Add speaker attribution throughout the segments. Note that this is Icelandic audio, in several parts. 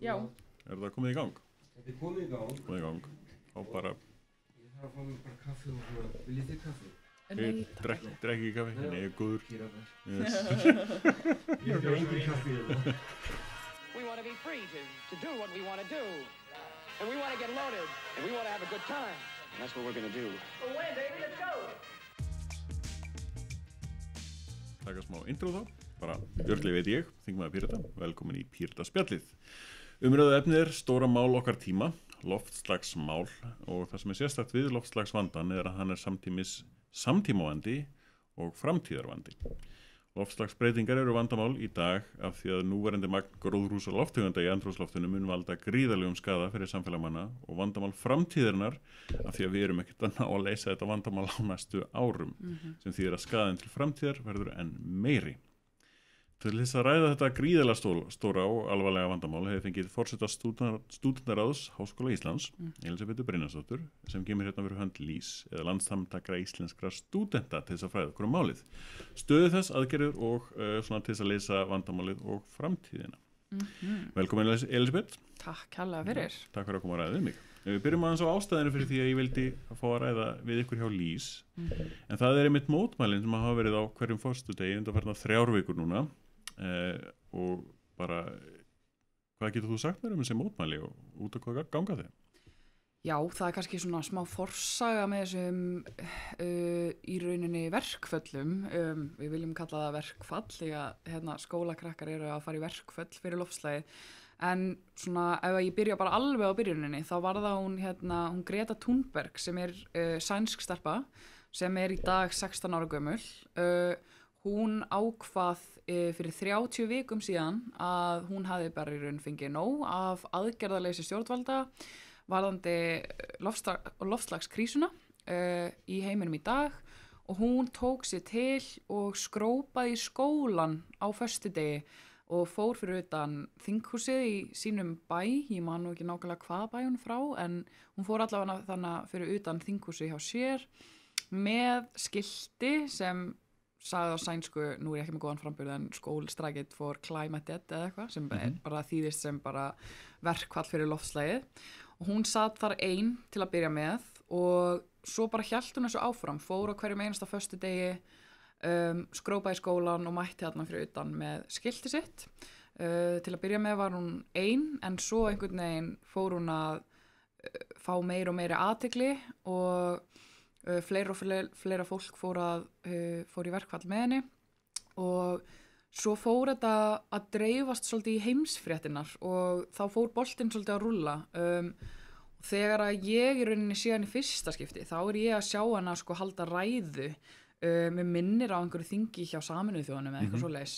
Speaker 1: Já.
Speaker 2: Er það komið í gang?
Speaker 3: Þetta er komið í gang.
Speaker 2: Komið í gang. Þá bara,
Speaker 3: Ég þarf að fá mér bara kaffi og svona. Viljið þið kaffi?
Speaker 1: Nei, takk.
Speaker 2: drekk, drekk ekki kaffi. Nei, ég er góður.
Speaker 3: Ég er engin kaffi hérna.
Speaker 4: We want to be free to, to do what we want to do. And we want to get loaded. And we want to have a good time. And that's what we're going to do.
Speaker 2: Taka smá intro þá. Bara, Björnli veit ég, þingmaður Pírata. Velkomin í Pírata spjallið. Umröðu efnið er stóra mál okkar tíma, loftslagsmál og það sem er sérstakt við loftslagsvandan er að hann er samtímis samtímavandi og framtíðarvandi. Loftslagsbreytingar eru vandamál í dag af því að núverandi magn gróðrúsa lofthuganda í andrúsloftinu mun valda gríðalegum skada fyrir samfélagmanna og vandamál framtíðarinnar af því að við erum ekkert að ná að leysa þetta vandamál á næstu árum sem þýðir að skaðin til framtíðar verður enn meiri. Til þess að ræða þetta gríðalega stóra, og alvarlega vandamál hefur fengið fórseta stúdendaráðs Háskóla Íslands, Elisabethu Brynjarsdóttur, sem kemur hérna fyrir hönd LÍS eða landsamtakra íslenskra stúdenta til þess að fræða okkur um málið. Stöðu þess aðgerður og uh, svona til þess að leysa vandamálið og framtíðina. Velkomin Elis Elisabeth,
Speaker 1: Takk hella fyrir.
Speaker 2: takk fyrir að koma að ræða við mig. Eh, Við byrjum aðeins á ástæðinu fyrir því að ég vildi að fá að ræða við ykkur hjá LÍS, en það er einmitt mótmælinn sem hafa verið á hverjum fórstu degi undan farna þrjár vikur núna eh, og bara hvað getur þú sagt mér um þessi mótmæli og út af hvað ganga þið?
Speaker 1: Já, það er kannski svona smá forsaga með þessum uh, í rauninni verkföllum. Um, við viljum kalla það verkfall því að hérna, skólakrakkar eru að fara í verkföll fyrir lofslæði. En svona ef ég byrja bara alveg á byrjuninni þá var það hún, hérna, hún Greta Thunberg sem er uh, sænsk stelpa sem er í dag 16 ára gömul. Uh, hún ákvað uh, fyrir 30 vikum síðan að hún hafi bara í raun fengið nóg af aðgerðarleysi stjórnvalda varðandi lofslag, lofslagskrísuna uh, í heiminum í dag. Og hún tók sér til og skrópaði skólan á föstudegi og fór fyrir utan þinghúsið í sínum bæ, ég man nú ekki nákvæmlega hvaða bæ hún frá, en hún fór allavega þannig fyrir utan þinghúsið hjá sér með skilti sem sagði á sænsku, nú er ég ekki með góðan frambyrð en skólstrækit for climate dead eða eitthvað sem er bara þýðist sem bara verkvall fyrir loftslægið og hún satt þar einn til að byrja með og svo bara hjælt hún þessu áfram, fór á hverjum einasta föstu degi, um, skrópaði skólan og mætti þarna fyrir utan með skilti sitt. Uh, til að byrja með var hún einn en svo einhvern veginn fór hún að uh, fá meir og meiri aðtegli og fleira og fleira, fleira fólk fór, að, uh, fór í verkfall með henni. Og svo fór þetta að dreifast svolítið í heimsfréttinar og þá fór boltinn svolítið að rulla um, og þegar að ég í rauninni sé hann í fyrsta skipti þá er ég að sjá hana sko halda ræðu um, með minnir á einhverju þingi hjá saminuð þjóðanum eða eitthvað svo leis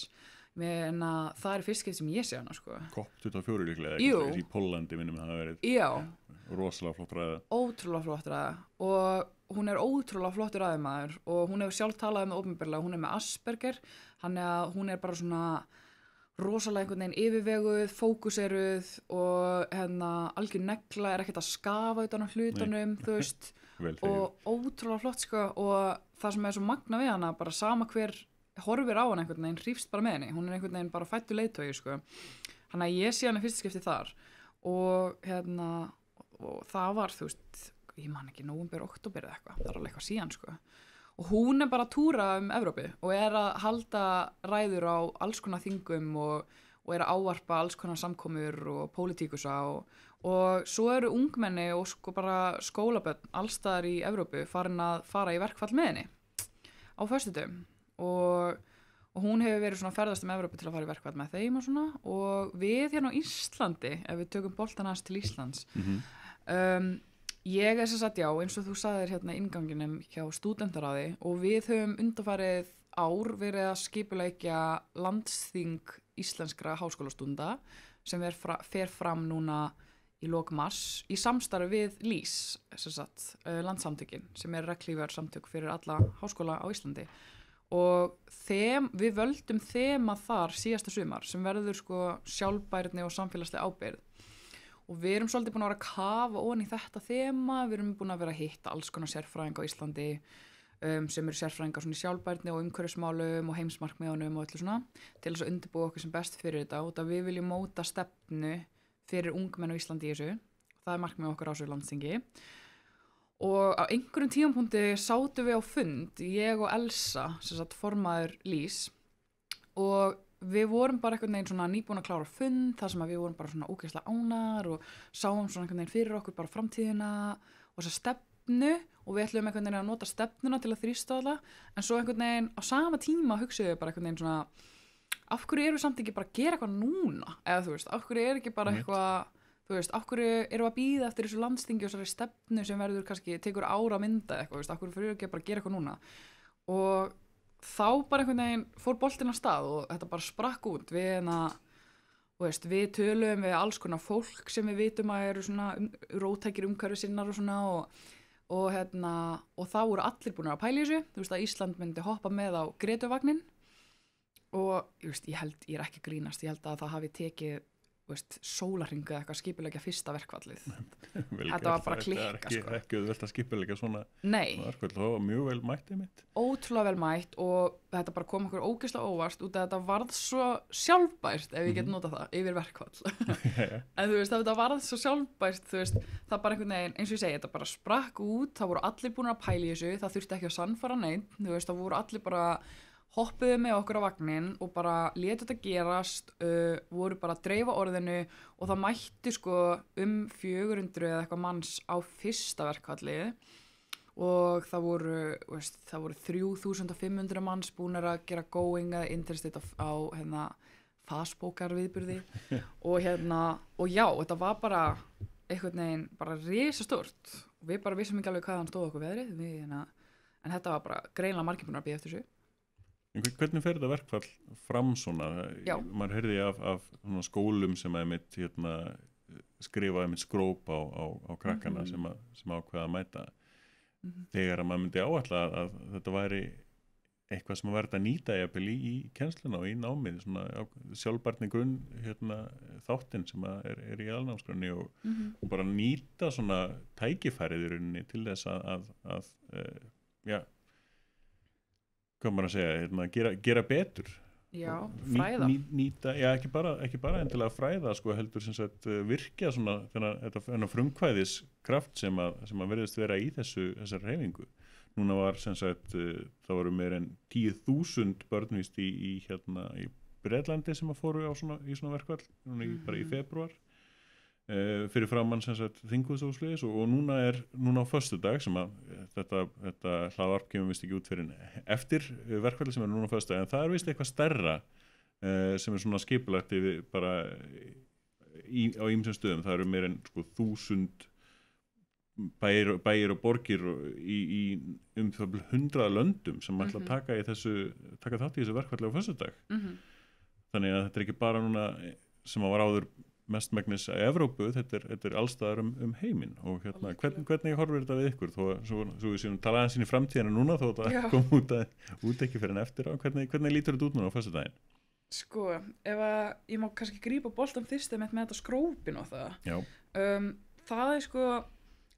Speaker 1: en að það er fyrst skipti sem ég sé hana sko.
Speaker 2: COP24 líklega,
Speaker 1: Jú.
Speaker 2: eitthvað í Pólandi minnum að það hafa verið. Rosalega flott ræða.
Speaker 1: ótrúlega flott ræða. Og hún er ótrúlega flottur ræðumæður og hún hefur sjálf talað um það ofnbjörlega, hún er með Asperger hann er að hún er bara svona rosalega einhvern veginn yfirveguð, fókuseruð og hérna algjör negla er ekkert að skafa utan á hlutunum, þú veist. Og ótrúlega flott sko og það sem er svo magna við hana bara sama hver horfir á hana einhvern veginn hrýfst bara með henni, hún er einhvern veginn bara fættu leiðtói sko, hann að ég sé hana fyrst skipti þar og hérna og það var þú veist ég man ekki, nóvumber, oktober eða eitthvað. Það er alveg eitthvað síðan sko. Og hún er bara að túra um Evrópi og er að halda ræður á alls konar þingum og, og er að ávarpa alls konar samkomur og pólitíkusa og, og svo eru ungmenni og sko bara skólaböld allstaðar í Evrópu farin að fara í verkfall með henni á föstutum og, og hún hefur verið svona ferðast um Evrópu til að fara í verkfall með þeim og svona. Og við hérna á Íslandi ef við tökum boltan hans til Íslands um, ég er sér satt já eins og þú saðir hérna inganginum hjá stúdendaráði og við höfum undarfarið ár verið að skipuleikja landsþing íslenskra háskólastunda sem fra, fer fram núna í lok mars í samstarfi við LÍS sem sagt, uh, landsamtökin sem er reglífjar samtök fyrir alla háskóla á Íslandi. Og þem, við völdum þema þar síðasta sumar sem verður sko sjálfbærni og samfélagslega ábyrð og við erum svolítið búin að vera að kafa ofan í þetta þema, við erum búin að vera að hitta alls konar sérfræðinga á Íslandi um, sem eru sérfræðingar svona í sjálfbærni og umhverfismálum og heimsmarkmiðunum og öllu svona til þess að undirbúa okkur sem best fyrir þetta og það við viljum móta stefnu fyrir ungmenn á Íslandi í þessu. Það er markmið okkar á þessu landstingi. Og á einhverjum tímapunkti sátum við á fund, ég og Elsa, sem sagt formaður Lís, og við vorum bara einhvern veginn svona nýbúin að klára fund, þar sem að við vorum bara svona ógeðslega ánar og sáum svona einhvern veginn fyrir okkur bara framtíðina og þessa stefnu og við ætlum einhvern veginn að nota stefnuna til að þrýsta það, en svo einhvern veginn á sama tíma hugsaðu við bara einhvern veginn svona, af hverju erum við samt ekki bara að gera eitthvað núna, eða þú veist, af hverju er ekki bara eitthvað þú veist, af hverju við að býða eftir þessu landstingi og þessari stefnu sem verður kannski, tekur ára að mynda eitthvað, þú veist, af hverju fyrir ekki bara að gera eitthvað núna? Og þá bara einhvern veginn fór boltinn að stað og þetta bara sprakk út. Við hérna, þú veist, við tölum við alls konar fólk sem við vitum að eru svona um, rótækir umhverfi sinnar og svona og, og hérna og þá voru allir búin að pæla í þessu. Þú veist að Ísland myndi hoppa með á Gretuvagnin og ég, veist, ég held, ég er ekki að grínast, ég held að það hafi tekið eða eitthvað skipulegja fyrsta verkvallið Þetta var bara klikka,
Speaker 2: ekki,
Speaker 1: sko.
Speaker 2: ekki auðvelt að skipilega svona
Speaker 1: nei,
Speaker 2: verkvöld, það var mjög vel mættið mitt
Speaker 1: ótrúlega vel mætt og þetta bara kom okkur ógeðslega óvart út að þetta varð svo sjálfbært ef ég get notað það, yfir verkvall en þú veist, þetta varð svo sjálfbært þú veist, það bara einhvern veginn, eins og ég segi þetta bara sprakk út, það voru allir búin að pæla í þessu það þurfti ekki að sannfara neitt þú veist, það voru allir bara hoppuðu með okkur á vagnin og bara létu þetta gerast uh, voru bara að dreifa orðinu og það mætti sko um 400 eða eitthvað manns á fyrsta verkvallið og það voru, veist, það voru 3500 manns búinir að gera going eða interested á, á hérna, fastbókar viðburði og hérna, og já, þetta var bara einhvern veginn bara risastórt. Og við bara vissum ekki alveg hvað hann stóð okkur veðrið. Við, hérna, en þetta var bara greinlega margir búin að býja eftir þessu
Speaker 2: hvernig fer þetta verkfall fram svona?
Speaker 1: Já.
Speaker 2: Maður heyrði af, af skólum sem að mitt hérna, skrifaði mitt skróp á, á, á krakkana
Speaker 1: Mhm.
Speaker 2: sem, að, sem ákveða að mæta
Speaker 1: Mhm.
Speaker 2: þegar að maður myndi áætla að, að þetta væri eitthvað sem að verða að nýta í, í kennsluna og í námið sjálfbarni grunn hérna, þáttinn sem er, er í alnámsgrunni og,
Speaker 1: mm -hmm.
Speaker 2: og bara nýta svona tækifærið í rauninni til þess að, að, að uh, já hvað maður að segja, hérna, gera, gera betur.
Speaker 1: Já,
Speaker 2: Og ný-
Speaker 1: fræða.
Speaker 2: ný, nýta, já ekki bara, ekki bara endilega fræða sko heldur sem sagt eh, virkja svona þennan, þetta, þennan frumkvæðis kraft sem að, sem að verðist vera í þessu þessar reyfingu núna var sem sagt uh, það voru meir en 10.000 börnvist í, í hérna í Breitlandi sem að fóru svona, í svona verkvall núna í, bara í
Speaker 1: Mhm.
Speaker 2: februar fyrir framann sem sagt þinguðsósliðis og, og núna er núna á föstudag sem að eh, þetta, þetta hlaðvarp kemur vist ekki út fyrir eftir eh, verkfalli sem er núna á föstudag en það er vist eitthvað stærra uh, sem er svona skipulagt yfir bara í, á ýmsum stöðum. Það eru meir en sko þúsund bæir, bæir og borgir í, í um það bil hundrað löndum sem ætla að
Speaker 1: Mhm.
Speaker 2: taka í þessu taka þátt í þessu verkfalli á föstudag.
Speaker 1: Mm
Speaker 2: þannig að þetta er ekki bara núna sem að var áður mestmægnis að Evrópu, þetta er, þetta er allstaðar um, um heiminn og hérna,
Speaker 1: Algjörlega.
Speaker 2: hvernig, horfir þetta við ykkur, þó, svo við séum tala aðeins inn í framtíðina núna þó
Speaker 1: Já.
Speaker 2: þetta kom út, að, út ekki fyrir en eftir á, hvernig, hvernig lítur þetta út núna á fyrstu daginn?
Speaker 1: sko, ef að ég má kannski grípa boltan fyrst með, þetta skrópin og það um, það er sko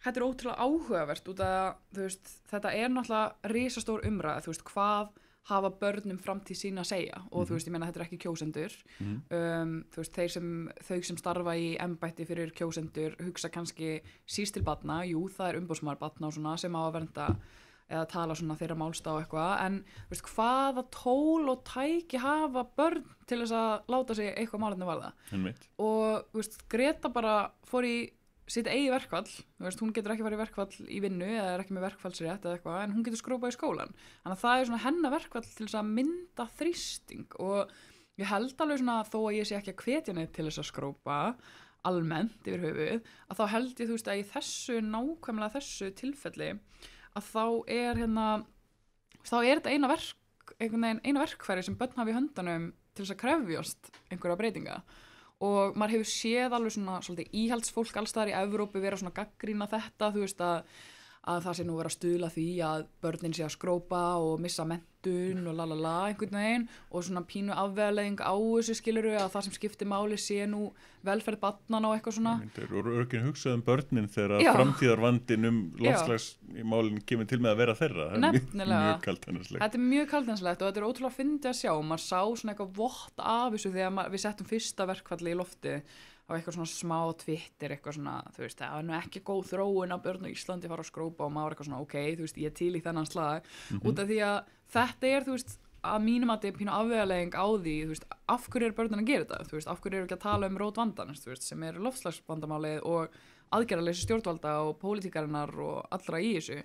Speaker 1: þetta er ótrúlega áhugavert út að veist, þetta er náttúrulega risastór umræð, þú veist, hvað hafa börnum framtíð sína að segja. Og
Speaker 2: Mhm.
Speaker 1: þú veist, ég meina þetta er ekki kjósendur.
Speaker 2: Mhm.
Speaker 1: um, þú veist, þeir sem, þau sem starfa í embætti fyrir kjósendur hugsa kannski síst til batna, jú, það er umbóðsmaður batna og svona sem á að vernda eða tala svona þeirra málsta og eitthvað. En veist, hvaða tól og tæki hafa börn til þess að láta sig eitthvað málefni varða? Og veist, Greta bara fór í sitt eigi verkfall þú veist, hún getur ekki farið í verkfall í vinnu eða er ekki með verkfallsrétt eða eitthvað en hún getur skrópað í skólan þannig að það er svona hennar verkfall til þess að mynda þrýsting og ég held alveg svona þó að ég sé ekki að hvetja neitt til þess að skrópa almennt yfir höfuð að þá held ég þú veist að í þessu nákvæmlega þessu tilfelli að þá er hérna þá er þetta eina verk eina verkfæri sem börn hafi höndanum til þess að krefjast einhverja breytinga og maður hefur séð alveg svona íhaldsfólk allstaðar í Evrópu vera svona gaggrína þetta þú veist að, að það sé nú vera að stuðla því að börnin sé að skrópa og missa mentun og lalala einhvern veginn. Og svona pínu afveðleðing á þessu skiluru að það sem skiptir máli sé nú velferð batnan og eitthvað svona.
Speaker 2: Einmitt, og örgin hugsað um börnin þegar framtíðarvandin um
Speaker 1: Já.
Speaker 2: loftslagsmálin kemur til með að vera þeirra. Það er
Speaker 1: Nefnilega.
Speaker 2: mjög kalt hennarslega
Speaker 1: Þetta er mjög kaldinslegt og þetta er ótrúlega fyndið að sjá. Maður sá svona eitthvað vott af þessu þegar við settum fyrsta verkfalli í lofti á eitthvað svona smá Twitter eitthvað svona, þú veist, það er nú ekki góð þróun að börn á Íslandi fara að skrópa og maður eitthvað svona, ok, þú veist, ég til í þennan slag. Út af því að þetta er, þú veist að mínum að þetta er pínu afvegalegging á því þú veist, af hverju eru börnin að gera þetta? Þú veist, af hverju eru ekki að tala um rót vandanist þú veist, sem er lofslagsvandamálið og aðgerðarleysi stjórnvalda og pólitíkarinnar og allra í þessu.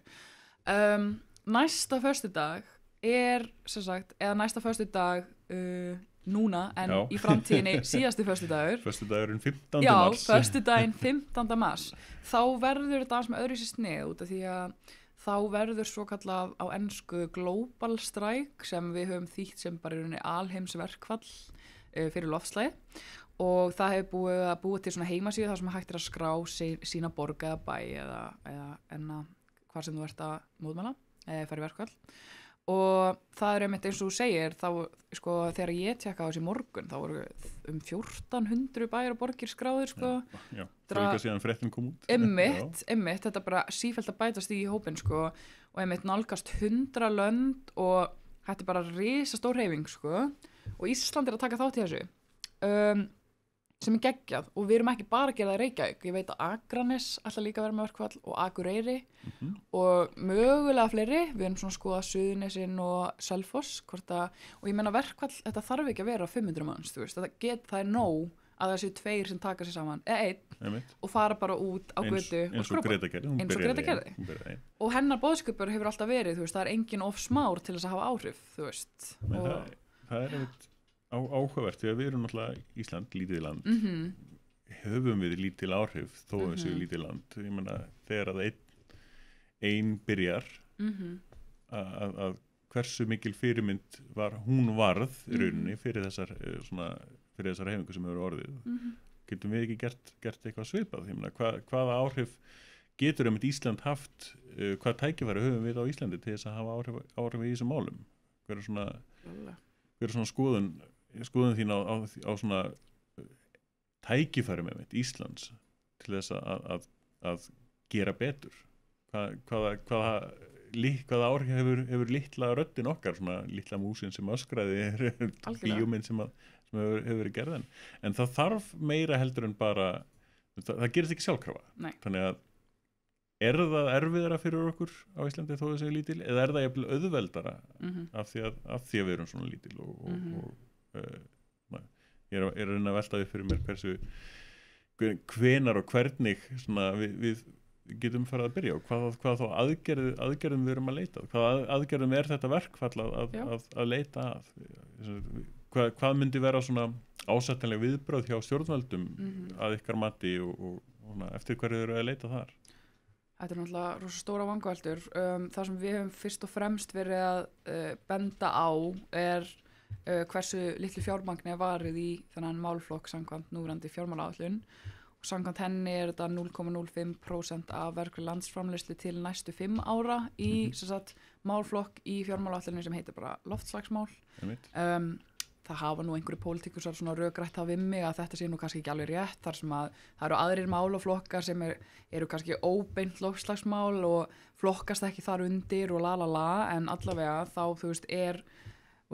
Speaker 1: Um, næsta föstudag er sem sagt, eða næsta föstudag uh, núna en
Speaker 2: Já.
Speaker 1: í framtíðinni síðasti föstudagur
Speaker 2: Föstu dagurinn 15.
Speaker 1: Já,
Speaker 2: mars
Speaker 1: föstudaginn 15. mars þá verður þetta aðeins með öðru sér snið út af því að þá verður svo kallað á ennsku global strike sem við höfum þýtt sem bara í rauninni alheimsverkfall uh, fyrir loftslæði og það hefur búið að búið til svona heimasíðu þar sem hægt er að skrá sí, sína borg eða bæ eða, eða enna hvað sem þú ert að móðmæla eða fara í verkfall og það er einmitt eins og þú segir þá, sko, þegar ég tjekka á þessi morgun þá voru um 1400 bæjar og borgir skráðir sko.
Speaker 2: Já, það
Speaker 1: Dra-
Speaker 2: er ekki að síðan fréttin kom út.
Speaker 1: Emmitt, emmitt, þetta bara sífælt að bætast í hópin sko. Og emmitt nálgast 100 lönd og þetta er bara risastór reyfing sko. Og Ísland er að taka þátt í þessu. Um, sem er geggjað og við erum ekki bara að gera það í Reykjavík. Ég veit að Akranes ætla líka vera með verkfall og Akureyri
Speaker 2: Mhm.
Speaker 1: og mögulega fleiri. Við erum svona að skoða Suðunisinn og Selfoss að, og ég menna verkfall þetta þarf ekki að vera 500 manns þú veist, þetta get, það er nóg að það séu tveir sem taka sér saman eða einn og fara bara út á götu og skrópa Eins og Greta gerði.
Speaker 2: ein-
Speaker 1: og hennar bóðskupur hefur alltaf verið þú veist, það er engin of smár til þess að hafa áhrif þú veist. Og,
Speaker 2: það, það er einmitt á, áhugavert því að við erum náttúrulega Ísland, lítið land
Speaker 1: mm
Speaker 2: höfum við lítil áhrif þó að séum
Speaker 1: Mhm.
Speaker 2: lítið land ég meina þegar að einn ein byrjar
Speaker 1: -hmm.
Speaker 2: að, að hversu mikil fyrirmynd var hún varð í
Speaker 1: Mhm.
Speaker 2: rauninni fyrir þessar eh, svona, fyrir þessar hefingu sem hefur orðið
Speaker 1: Mhm.
Speaker 2: getum við ekki gert, gert eitthvað svipað ég meina hva, hvaða áhrif getur um Ísland haft uh, hvað tækifæri höfum við á Íslandi til þess að hafa áhrif, áhrif í þessum málum hver er svona, hver er svona skoðun skoðun þín á, á, á svona uh, tækifæri með mitt Íslands til þess að, að, að gera betur. Hva, hvaða, hvaða, lí- hvaða áhrif hefur, hefur litla röddin okkar svona litla músin sem öskraði bíóminn sem, að, sem hefur, hefur verið gerðan en það þarf meira heldur en bara það, það gerist ekki sjálfkrafa. Þannig að er það erfiðara fyrir okkur á Íslandi þó þessi lítil eða er það jafnvel auðveldara
Speaker 1: Mm
Speaker 2: af því að, af því að við erum svona lítil og, og,
Speaker 1: Mhm.
Speaker 2: og uh, ég er, er að velta því fyrir mér hversu hve- hvenar og hvernig svona, við, við getum farið að byrja og hvað, hvað þá aðgerð, aðgerðum við erum að leita að. hvað að, aðgerðum er þetta verkfall að, að, að, leita að hvað, hvað myndi vera svona ásættanleg viðbröð hjá stjórnvöldum
Speaker 1: Mhm.
Speaker 2: að ykkar mati og, og, og svona, eftir hverju eru að leita þar
Speaker 1: Þetta er náttúrulega rosa stóra vangveldur. Um, það sem við hefum fyrst og fremst verið að uh, benda á er uh, hversu litlu fjármagni er varið í þennan málflokk samkvæmt núrandi fjármálaállun og samkvæmt henni er þetta 0,05% af verkli landsframleyslu til næstu fimm ára í mm sagt, málflokk í fjármálaállunni sem heitir bara loftslagsmál. Um, það hafa nú einhverju rökrætt á við mig að þetta sé nú kannski ekki alveg rétt þar sem að það eru aðrir málaflokkar sem er, eru kannski óbeint lofslagsmál og flokkast ekki þar undir og la la la en allavega þá þú veist er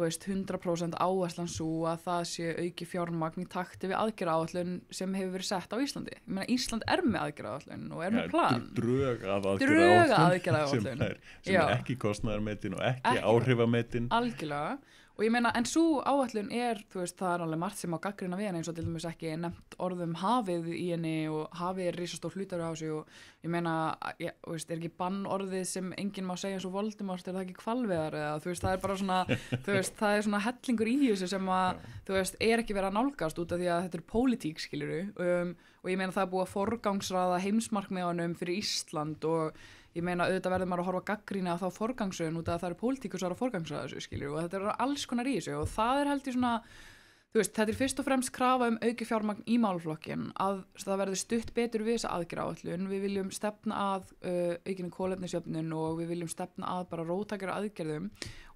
Speaker 1: veist, 100% áherslan svo að það sé auki fjármagn í takti við aðgerra áallun sem hefur verið sett á Íslandi. Ég meina Ísland er með aðgerra áallun og er með plan.
Speaker 2: drög af
Speaker 1: Drög að
Speaker 2: aðgerðaáætlun
Speaker 1: aðgerðaáætlun.
Speaker 2: sem, er, sem er ekki kostnæðarmetin og
Speaker 1: Ekki-
Speaker 2: áhrifametin
Speaker 1: algjörlega og ég meina en svo áætlun er þú veist það er alveg margt sem á gaggrina við henni eins og til dæmis ekki nefnt orðum hafið í henni og hafið er risastór hlutar á þessu og ég meina ég, veist, er ekki bann orðið sem enginn má segja og Voldemort er það ekki kvalveðar eða þú veist það er bara svona þú veist það er svona hellingur í þessu sem að þú veist er ekki verið að nálgast út af því að þetta er pólitík skiluru um, og ég meina það er búið að forgangsraða heimsmarkmiðanum fyrir Ísland og ég meina auðvitað verður maður að horfa gaggrína á þá forgangsun út af að það eru eru að forgangsraða þessu skilur og þetta eru alls konar í þessu og það er held ég svona þú veist, þetta er fyrst og fremst krafa um auki fjármagn í málflokkin að það verður stutt betur við þessa aðgerra áallun við viljum stefna að uh, aukinu kólefnisjöfnun og við viljum stefna að bara rótakara aðgerðum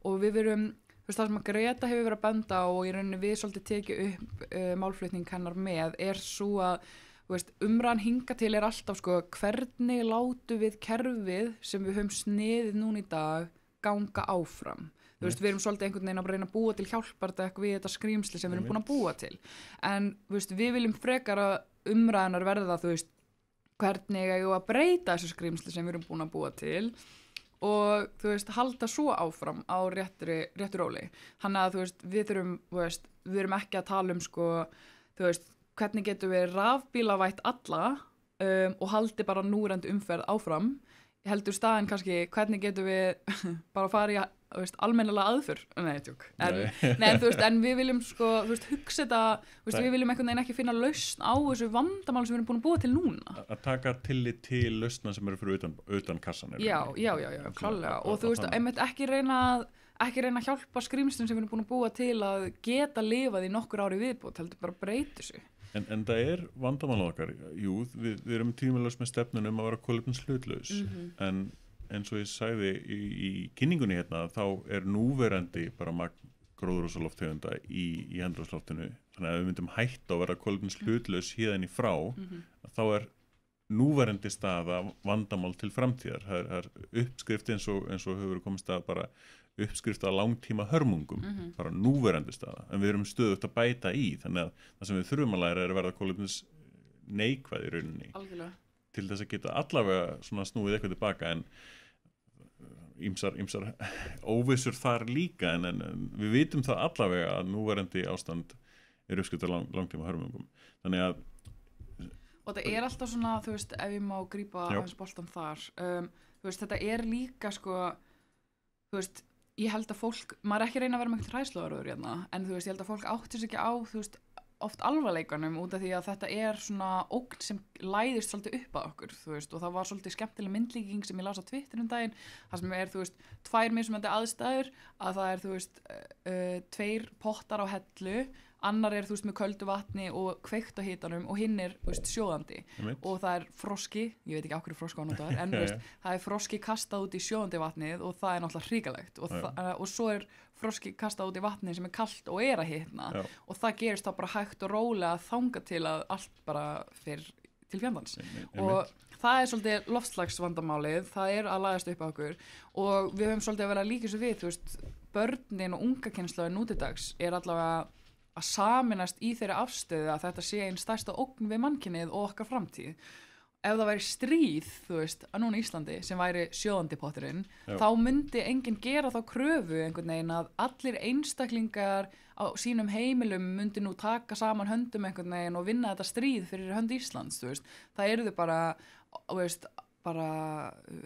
Speaker 1: og við verum það sem að Greta hefur verið að benda og í rauninni við svolítið tekið upp uh, málflutning hennar með er svo að veist, umræðan hinga til er alltaf sko, hvernig látu við kerfið sem við höfum sniðið núna í dag ganga áfram? Þú veist, við erum svolítið einhvern veginn að reyna að búa til hjálpardekk við þetta skrýmsli sem við erum búin að búa til. En veist, við viljum frekar að umræðanar verða þú veist, hvernig við að breyta þessu skrýmsli sem við erum búin að búa til og þú veist, halda svo áfram á réttri, réttur róli. Þannig að þú veist, við þurfum veist, við erum ekki að tala um sko, þú veist, hvernig getum við rafbílavætt alla um, og haldi bara núrandi umferð áfram? Heldur staðin kannski, hvernig getum við bara farið veist, almennilega aðför? Nei, en,
Speaker 2: Nei.
Speaker 1: veist, en við viljum sko, veist, hugsa þetta við viljum einhvern veginn ekki finna lausn á þessu vandamál sem við erum búin að búa til núna.
Speaker 2: Að taka tillit til lausna sem eru fyrir utan, utan kassan
Speaker 1: já, já, já, já, klálega.
Speaker 2: Að-
Speaker 1: og
Speaker 2: að
Speaker 1: þú veist, einmitt ekki reyna að ekki reyna að hjálpa skrýmstum sem við erum búin að búa til að geta lifað í nokkur ári viðbútt heldur bara breyta þessu
Speaker 2: En, en það er vandamál okkar, jú, við, við erum tímulegs með stefnunum að vera kolefnins hlutlaus,
Speaker 1: Mhm.
Speaker 2: en eins og ég sagði í, í kynningunni hérna, þá er núverandi bara magn gróðurúsaloftegunda í, í hendrúsloftinu, þannig að við myndum hætta að vera kolefnins hlutlaus híðan í frá,
Speaker 1: Mhm.
Speaker 2: þá er núverandi staða vandamál til framtíðar, það er, það er uppskrift eins og, eins og hefur komist að bara uppskrift að langtíma hörmungum
Speaker 1: Mhm.
Speaker 2: bara núverandi staða, en við erum stöðugt að bæta í, þannig að það sem við þurfum að læra er að verða kolefnis neikvæð í rauninni
Speaker 1: algjörlega
Speaker 2: til þess að geta allavega svona snúið eitthvað tilbaka en ímsar, ímsar óvissur þar líka en, en, við vitum það allavega að núverandi ástand er uppskrift að lang, langtíma hörmungum þannig að
Speaker 1: og þetta er alltaf svona, þú veist, ef ég má grípa
Speaker 2: Já.
Speaker 1: aðeins boltan þar um, þú veist, þetta er líka sko þú veist, ég held að fólk maður er ekki reyna að vera með eitthvað hræsluðaröður hérna, en þú veist, ég held að fólk áttir sig ekki á þú veist, oft alvarleikanum út af því að þetta er svona ógn sem læðist svolítið upp að okkur, þú veist, og það var svolítið skemmtileg myndlíking sem ég las á Twitter um daginn það sem er, þú veist, tvær mismunandi aðstæður að það er, þú veist uh, tveir pottar á hellu annar er, þú veist, með köldu vatni og kveikt á hitanum og hinn er, veist, sjóðandi. Og það er froski, ég veit ekki á hverju froski ánóttar, en veist, það er froski kastað út í sjóðandi vatnið og það er náttúrulega hríkalegt og, og svo er froski kastað út í vatnið sem er kalt og er að hitna.
Speaker 2: Já.
Speaker 1: og það gerist þá bara hægt og rólega að þanga til að allt bara fyrir til fjandans. Og það er svolítið loftslagsvandamálið, það er að lagast upp á okkur. Og við höfum svolítið að vera líka svo við, þú veist, börnin og unga kynslaði nútidags er allavega að saminast í þeirri afstöðu að þetta sé einn stærsta ógn við mannkynnið og okkar framtíð. Ef það væri stríð, þú veist, að núna Íslandi sem væri sjóðandi potturinn þá myndi enginn gera þá kröfu einhvern veginn að allir einstaklingar á sínum heimilum myndi nú taka saman höndum einhvern veginn og vinna þetta stríð fyrir hönd Íslands, þú veist, það eru þau bara, þú veist, bara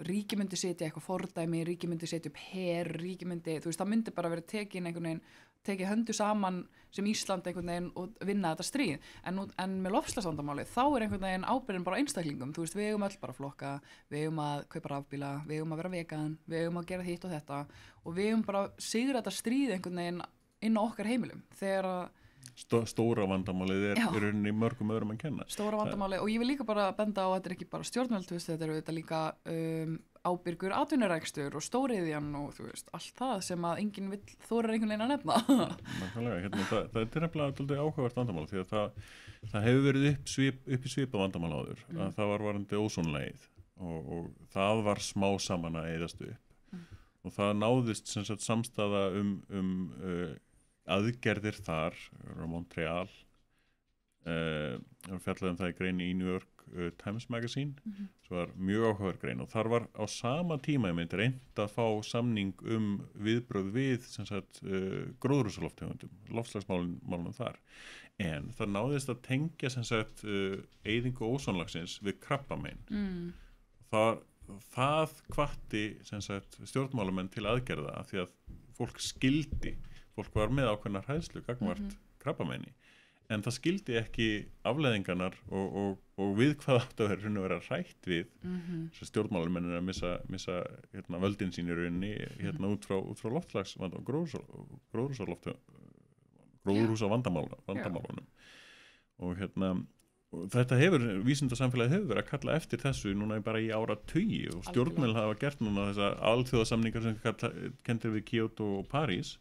Speaker 1: ríki myndi setja eitthvað fordæmi, ríki myndi setja upp her, ríki myndi, þú veist, það myndi bara verið tekin einhvern veginn, tekið höndu saman sem Ísland einhvern veginn og vinna þetta stríð. En, nú, en með lofslagsvandamáli þá er einhvern veginn ábyrðin bara einstaklingum. Þú veist, við eigum öll bara flokka, við eigum að kaupa rafbíla, við eigum að vera vegan, við eigum að gera hitt og þetta. Og við eigum bara sigra þetta stríð einhvern veginn inn á okkar heimilum. Þegar að
Speaker 2: stóra vandamálið er í rauninni mörgum öðrum að kenna
Speaker 1: stóra vandamáli og ég vil líka bara benda á að þetta er ekki bara veist, þetta eru þetta líka um, ábyrgur atvinnurækstur og stóriðjan og þú veist, allt það sem að enginn vill þóra einhvern veginn að nefna
Speaker 2: hérna, það, það er nefnilega áhugavert vandamál því að það, það hefur verið upp, svip, upp í svipað vandamál áður
Speaker 1: Mm.
Speaker 2: að það var varandi ósónleið og, og það var smá saman að eyðast upp
Speaker 1: Mm.
Speaker 2: og það náðist sem sagt samstaða um, um uh, aðgerðir þar á Montreal uh, fjallaði um það í grein í New York uh, Times Magazine
Speaker 1: Mhm.
Speaker 2: svo var mjög áhugaverð grein og þar var á sama tíma ég myndi reynd að fá samning um viðbröð við sem sagt uh, gróðrúsaloftegundum, lofslagsmálunum þar en það náðist að tengja sem sagt uh, eyðingu ósónlagsins við krabbamein
Speaker 1: mm.
Speaker 2: það, það kvatti sem sagt stjórnmálumenn til aðgerða því að fólk skildi fólk var með ákveðna hræðslu gagvart mm krabbameini. En það skildi ekki afleðingarnar og, og, og við hvað átt að vera, og rætt við.
Speaker 1: Mm
Speaker 2: mm stjórnmálumennir að missa, missa hérna, völdin sín í rauninni hérna, út frá, frá loftslags gróðrúsa gróðrúsa vandamálunum. Og hérna og þetta hefur, vísindarsamfélagi hefur verið að kalla eftir þessu núna bara í ára tugi og stjórnmæl hafa gert núna þessa alþjóðasamningar sem kendir við Kyoto og París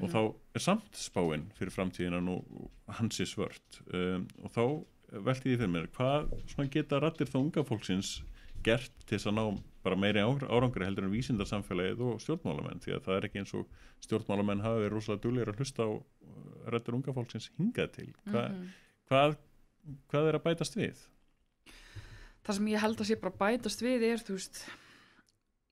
Speaker 2: og þá er samt spáin fyrir framtíðina nú hansi svört um, og þá velti ég fyrir mér hvað svona geta rattir þá unga fólksins gert til þess að ná bara meiri ár- árangri heldur en vísindarsamfélagið og stjórnmálamenn því að það er ekki eins og stjórnmálamenn hafi verið rosalega duglegir að hlusta á rættur unga fólksins hingað til Hva,
Speaker 1: Mhm.
Speaker 2: hvað, hvað er að bætast við?
Speaker 1: það sem ég held að sé bara bætast við er þú veist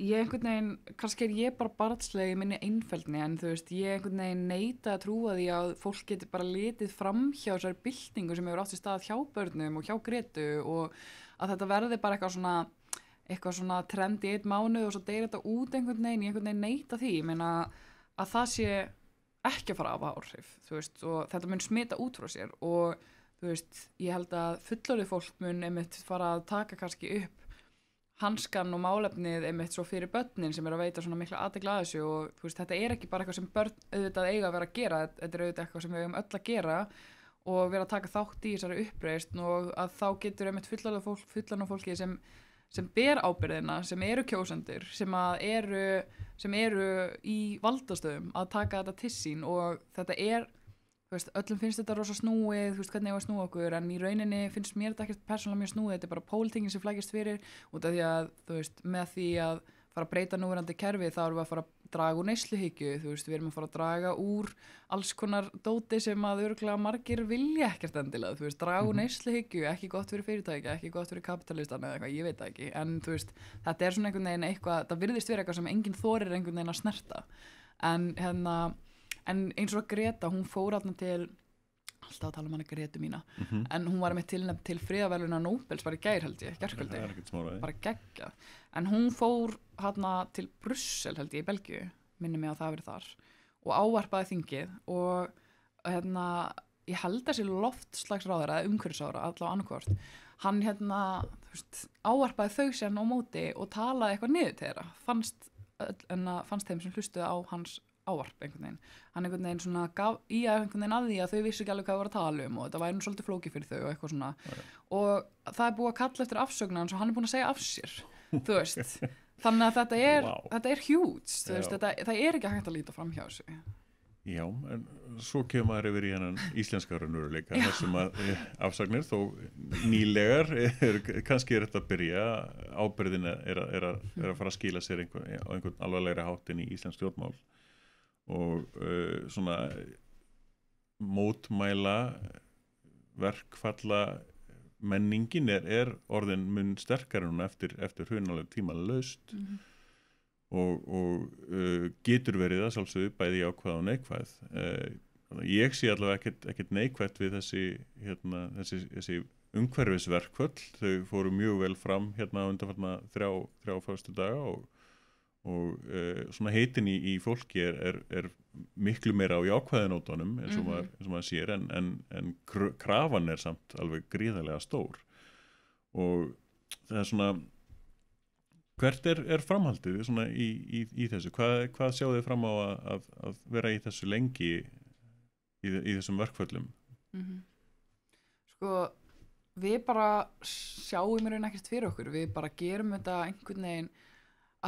Speaker 1: ég einhvern veginn, kannski er ég bara barnslega í minni einfeldni en þú veist ég einhvern veginn neita að trúa því að fólk getur bara litið fram hjá þessari byltingu sem hefur átt í stað hjá börnum og hjá Gretu og að þetta verði bara eitthvað svona eitthvað svona trend í einn mánuð og svo deyr þetta út einhvern veginn, ég einhvern veginn neita því. Ég meina að það sé ekki að fara af áhrif, þú veist og þetta mun smita út frá sér og þú veist, ég held að fullorðið fólk mun einmitt fara að taka kannski upp hanskan og málefnið einmitt svo fyrir börnin sem er að veita svona mikla aðtegla að þessu og veist, þetta er ekki bara eitthvað sem börn auðvitað eiga að vera að gera, þetta er auðvitað eitthvað sem við eigum öll að gera og vera að taka þátt í þessari uppreist og að þá getur einmitt fullarlega fólk, fullan og fólki sem, sem ber ábyrðina, sem eru kjósendur, sem eru, sem eru í valdastöðum að taka þetta til sín og þetta er veist, öllum finnst þetta rosa snúið, þú veist, hvernig ég var að snúa okkur, en í rauninni finnst mér þetta ekkert persónulega mjög snúið, þetta er bara pólitingin sem flækist fyrir, út af því að, þú veist, með því að fara að breyta núverandi kerfi, þá erum við að fara að draga úr neysluhyggju, þú veist, við erum að fara að draga úr alls konar dóti sem að örgulega margir vilja ekkert endilega, þú veist, draga úr neysluhyggju, ekki gott fyrir fyrirtæki, ekki gott fyrir kapitalistan eða eitthvað, ég veit ekki, en þú veist, þetta er svona einhvern veginn eitthvað, það virðist vera eitthvað sem enginn þorir einhvern veginn að snerta, en hérna, en eins og Greta, hún fór átna til alltaf að tala um hana Gretu mína
Speaker 2: Mhm.
Speaker 1: en hún var með tilnefnd til friðaveluna Nobels bara í gær held ég,
Speaker 2: er smáraði
Speaker 1: bara geggja, en hún fór hana til Brussel held ég í Belgíu minni mig að það verið þar og ávarpaði þingið og hérna, ég held sér loftslagsráðara eða umhverfisára, allavega annarkvort hann hérna, þú veist ávarpaði þau sérn á móti og talaði eitthvað niður til þeirra, fannst öll- en að fannst þeim sem hlustuði á hans ávarp einhvern veginn, hann einhvern veginn svona gaf í að einhvern veginn að því að þau vissu ekki alveg hvað það var að tala um og þetta væri nú svolítið flóki fyrir þau og eitthvað svona. Og það er búið að kalla eftir afsögnan svo hann er búin að segja af sér þú veist, þannig að þetta er
Speaker 2: Vá.
Speaker 1: þetta er huge, þú veist, þetta, það er ekki hægt að líta fram hjá þessu.
Speaker 2: Já, en svo kemur maður yfir í hennan íslenska raunveruleika þar sem að eh, afsagnir þó nýlegar er, kannski er þetta að byrja ábyrðin er, er, er að fara að skila sér einhver, á einhvern alvarlegri háttin í íslensk stjórnmál og uh, svona mótmæla verkfalla menningin er, er orðin mun sterkar núna eftir, eftir hunalega tíma laust og, og uh, getur verið að sjálfsögðu bæði jákvæð og neikvæð. Uh, ég sé allavega ekkert, ekkert neikvætt við þessi, hérna, þessi, þessi umhverfisverkvöll þau fóru mjög vel fram hérna undanfarna þrjá, þrjá fyrstu daga og, og uh, svona heitin í, í fólki er, er, er miklu meira á jákvæðinótonum eins og
Speaker 1: Mhm.
Speaker 2: maður, eins og maður sér en, en, en kr- krafan er samt alveg gríðarlega stór og það er svona hvert er, er framhaldið svona í, í, í þessu hvað, hvað sjáðu þið fram á að, að, að vera í þessu lengi í, í þessum verkföllum
Speaker 1: Mhm. sko við bara sjáum í raun ekkert fyrir okkur við bara gerum þetta einhvern veginn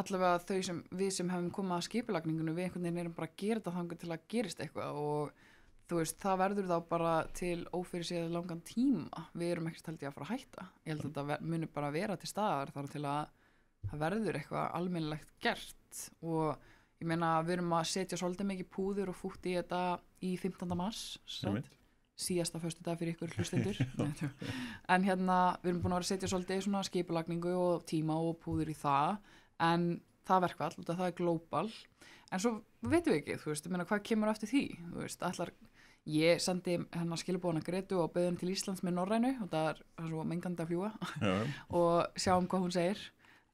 Speaker 1: allavega þau sem við sem hefum komað að skipulagningunum við einhvern veginn erum bara að gera þetta þangur til að gerist eitthvað og þú veist það verður þá bara til ófyrir séð langan tíma. Við erum ekkert held ég að fara að hætta. Ég held að þetta ver- muni bara vera til staðar þar til að það verður eitthvað almennilegt gert. Og ég meina við erum að setja svolítið mikið púður og fútt í þetta í 15. mars síðasta föstu dag fyrir ykkur hlustendur. En hérna við erum búin að vera að setja svolítið skipulagningu og tíma og púður í það en það verkvall, það er global. En svo veitum við ekki, þú veist, meina hvað kemur eftir því, þú veist, allar ég sendi hennar skilabóðan að Gretu og beðin til Íslands með Norrænu og það er, það er svo mengandi að fljúa og sjáum hvað hún segir.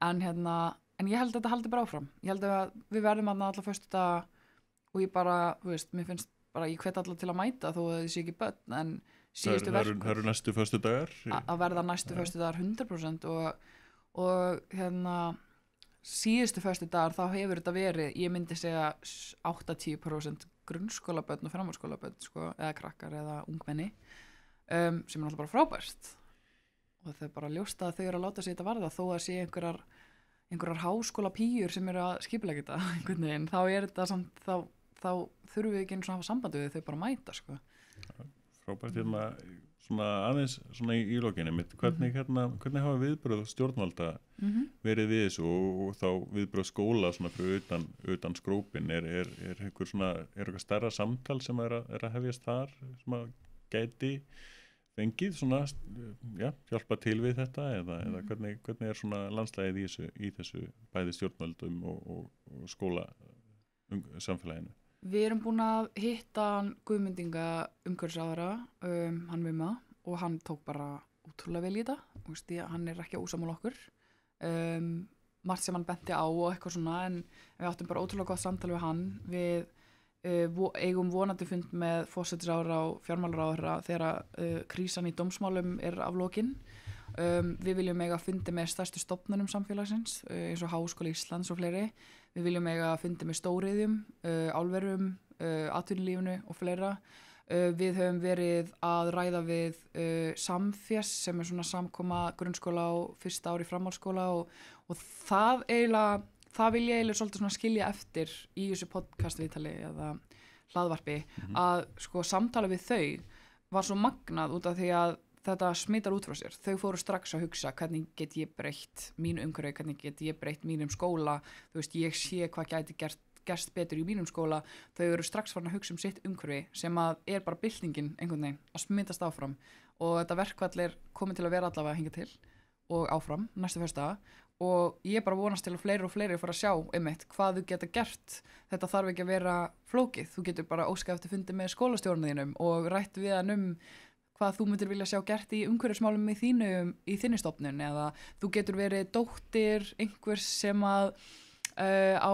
Speaker 1: En hérna, en ég held að þetta haldi bara áfram. Ég held að við verðum að allar föstu dag og ég bara, þú veist, mér finnst bara ég hvet allar til að mæta þó að þið sé ekki börn en
Speaker 2: það
Speaker 1: síðustu
Speaker 2: eru- það eru- það næstu föstu dagar
Speaker 1: að verða næstu föstu dagar 100% og, og hérna síðustu föstu dagar þá hefur þetta verið, ég myndi segja s- 8-10% grunnskólabönd og framhalskólabönd sko, eða krakkar eða ungmenni um, sem er alltaf bara frábært og þau bara ljósta að þau eru að láta sig þetta varða þó að sé einhverjar einhverjar háskóla pýjur sem eru að skipulega þetta einhvern veginn, þá er þetta samt, þá, þá þurfum við ekki einu svona að hafa sambandi við þau bara mæta sko.
Speaker 2: frábært hérna svona aðeins svona í, í lokinni mitt, hvernig, hérna, hvernig hafa viðbröð stjórnvalda
Speaker 1: Mhm.
Speaker 2: verið við þessu og, og þá viðbröð skóla svona fyrir utan, utan skrópin er, er, er einhver svona, er eitthvað stærra samtal sem er að, er að hefjast þar sem að gæti fengið svona, já, hjálpa til við þetta eða, eða hvernig, hvernig er svona landslægið í þessu, í þessu bæði stjórnvaldum og, og, og skóla um, samfélaginu
Speaker 1: Við erum búin að hitta Guðmyndinga umhverfisáðara, um, hann Vima, og hann tók bara útrúlega vel í þetta. Veist, ég, hann er ekki ósamál okkur. Um, margt sem hann benti á og eitthvað svona, en við áttum bara ótrúlega gott samtal við hann. Við uh, vo, eigum vonandi fund með fósettisára og fjármálaráðara þegar uh, krísan í dómsmálum er af lokin. Um, við viljum eiga fundi með stærstu stopnunum samfélagsins, uh, eins og Háskóli Íslands og fleiri. Við viljum eiga að fundi með stóriðjum, uh, álverum, uh, atvinnulífinu og fleira. Uh, við höfum verið að ræða við uh, samfjess sem er svona samkoma grunnskóla og fyrsta ári framhaldsskóla og, og það eiginlega, það vil ég eiginlega svolítið svona skilja eftir í þessu podcastviðtali eða hlaðvarpi að sko samtala við þau var svo magnað út af því að þetta smittar út frá sér. Þau fóru strax að hugsa hvernig get ég breytt mínu umhverju, hvernig get ég breytt mínum skóla, þú veist, ég sé hvað gæti gert, gerst betur í mínum skóla, þau eru strax farin að hugsa um sitt umhverfi sem að er bara byltingin einhvern veginn að smittast áfram. Og þetta verkvall er komið til að vera allavega hinga til og áfram næstu fyrsta. Og ég bara vonast til að fleiri og fleiri fara að sjá einmitt hvað þú geta gert. Þetta þarf ekki að vera flókið. Þú getur bara óskað eftir fundi með skólastjórnuðinum og rætt við hann um hvað þú myndir vilja sjá gert í umhverfismálum í þínu, í þinni stopnun eða þú getur verið dóttir einhvers sem að uh, á,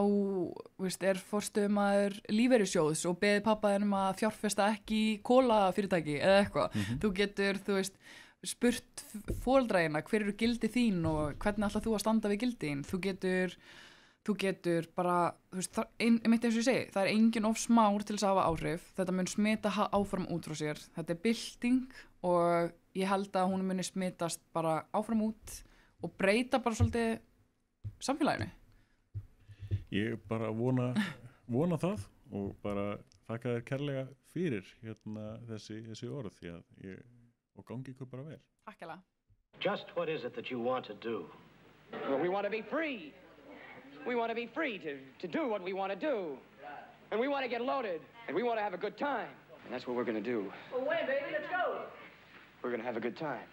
Speaker 1: veist, er fórstöðumæður lífeyrissjóðs og beði pappa þennum að fjárfesta ekki í kóla fyrirtæki eða eitthvað. Þú getur, þú veist, spurt fóldræðina hver eru gildi þín og hvernig ætlað þú að standa við gildi þín. Þú getur, þú getur bara, þú veist, það, ein, einmitt eins og ég segi, það er engin of smár til þess að hafa áhrif. Þetta mun smita áfram út frá sér. Þetta er bylting og ég held að hún muni smitast bara áfram út og breyta bara svolítið samfélaginu.
Speaker 2: Ég bara vona, vona það og bara þakka þér kærlega fyrir hérna þessi, þessi orð því að ég, og gangi ykkur bara vel.
Speaker 1: Takk hella.
Speaker 5: Just
Speaker 4: We want to be free to, to do what we want to do. And we want to get loaded. And we want to have a good time. And that's what we're going to do.
Speaker 6: Well, when, baby? Let's go.
Speaker 4: We're going to have a good time.